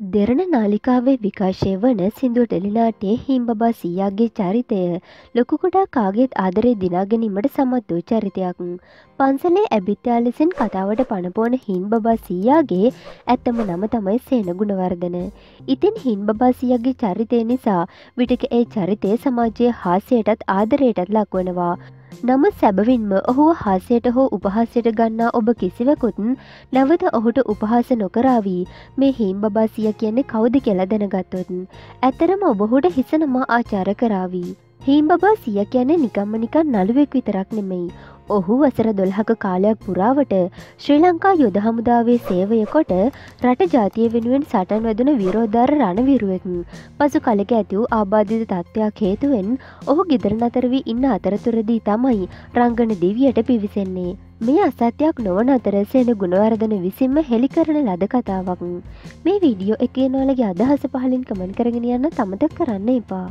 දෙරණ නාලිකාවේ විකාශය වන සිින්දු ටෙලිනාටේ හිම්බබා සීයාගේ චරිතය ලොකුකොඩා කාගේත් ආදරේ දිනාගැනීමට සමත් වූ චරිතයක්. පන්සලේ ඇබිත්‍යා ලෙසින් කතාවට පණපෝන හින්බබා සීයාගේ ඇත්තම නම තමයි සේනගුණවර්ධන. ඉතින් හින්බබා සීයගේ චරිතය නිසා විටක ඒ චරිතය සමාජයේ හාසයටත් ආදරයටත් ලක්වනවා. නම සැබවින්ම ඔහුව හාසයට හෝ උපහාසයට ගන්නා ඔබ කිසිවකුත් නැවත ඔහුට උපහාස නොකරාවී මේ හිම් බබාසිය කියන්නේ කවුද කියලා දැනගත්තොත්. ඇතරම ඔබහුට හිසනමා ආචාර කරාවී. හිම් බබා සිය කියන්නේ නිකම්ම නිකන් නළුවෙක් විතරක් නෙමෙයි. ඔහු වසර දොල්හක කාලයක් පුරාවට ශ්‍රී ලංකා යුද හමුදාවේ සේවය කොට රට ජාතිය වෙනුවෙන් සටන් වැදුන විරෝධාර රණවිරුවෙන් පසු කලක ඇති වූ ආබාධිත තත්ත්වයක් හේතුවෙන් ඔහු ගෙදර නතර වී ඉන්න අතරතුරදී තමයි රංගන දෙවියට පිවිසෙන්නේ. මේ අසත්‍යයක් නොවන අතර සෙන ගුණවර්ධන විසින්ම හෙළි කරන ලද කතාවක්. මේ වීඩියෝ එකේ නොලගේ අදහස පහලින් කමෙන්ට කරගෙන යන්න තමතක් කරන්න එපා.